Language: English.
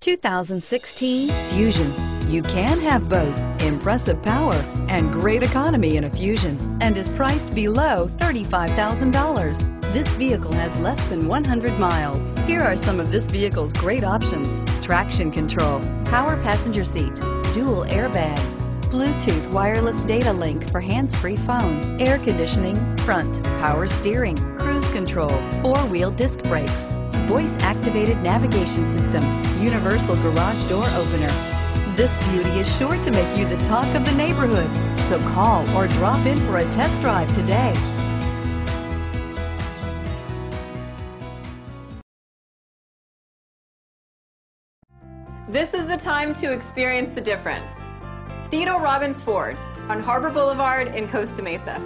2016 Fusion. You can have both impressive power and great economy in a Fusion and is priced below $35,000. This vehicle has less than 100 miles. Here are some of this vehicle's great options. Traction control, power passenger seat, dual airbags, Bluetooth wireless data link for hands-free phone, air conditioning, front, power steering, control, four-wheel disc brakes, voice-activated navigation system, universal garage door opener. This beauty is sure to make you the talk of the neighborhood. So call or drop in for a test drive today. This is the time to experience the difference. Theodore Robins Ford on Harbor Boulevard in Costa Mesa.